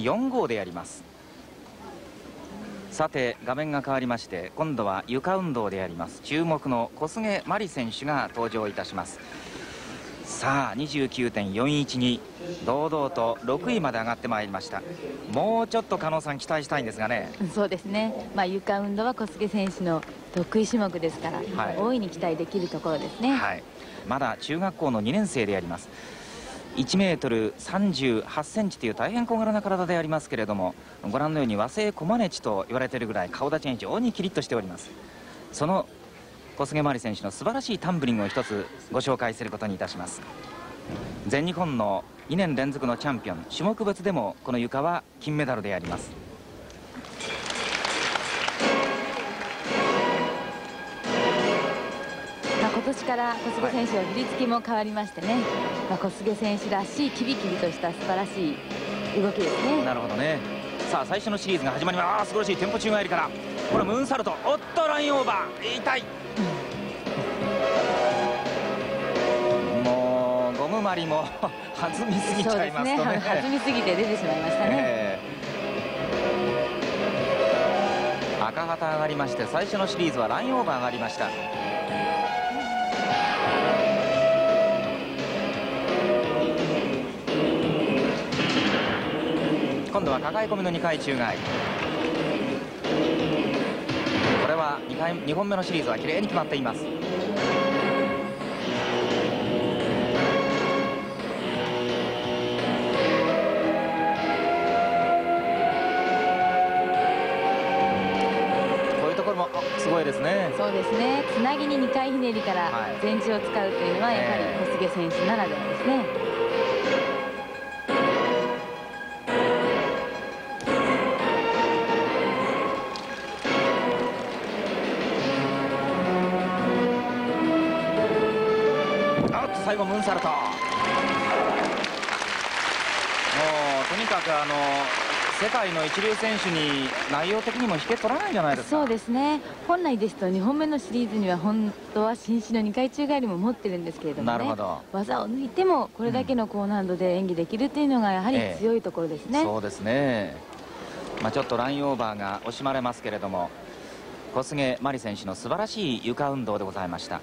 4号でやります。さて画面が変わりまして今度は床運動でやります。注目の小菅真理選手が登場いたします。さあ29.412堂々と6位まで上がってまいりました。もうちょっと加納さん期待したいんですがね。そうですね、まあ、床運動は小菅選手の得意種目ですから、はい、大いに期待できるところですね、はい、まだ中学校の2年生であります1メートル38センチという大変小柄な体でありますけれどもご覧のように和製コマネチと言われているぐらい顔立ちが非常にキリッとしております。その小菅真理選手の素晴らしいタンブリングを一つご紹介することにいたします。全日本の2年連続のチャンピオン種目別でもこの床は金メダルであります。年から小菅選手は振り付けも変わりましてね、まあ、小菅選手らしいキビキビとした素晴らしい動きですね。なるほどね。さあ最初のシリーズが始まります。ああ素晴らしいテンポ宙返りからこれムーンサルト。おっとラインオーバー。痛い、うん、もうゴムまりも 弾みすぎちゃいますとね。ね。弾みすぎて出てしまいましたね、えー、赤旗上がりまして最初のシリーズはラインオーバー上がりました今度は抱え込みの2回宙返り。これは 2, 回2本目のシリーズはきれいに決まっています。すごいですね。そうですね。つなぎに2回ひねりから前置を使うというのはやはり小菅選手ならではですね、最後ムーンサルト。もうとにかくあの世界の一流選手に内容的にも引け取らないんじゃないですか？そうですね。本来ですと2本目のシリーズには本当は新種の2回宙返りも持ってるんですけれども、ね、なるほど。技を抜いてもこれだけの高難度で演技できるっていうのがやはり強いところですね、えー、そうですね。まあ、ちょっとラインオーバーが惜しまれますけれども小菅真理選手の素晴らしい床運動でございました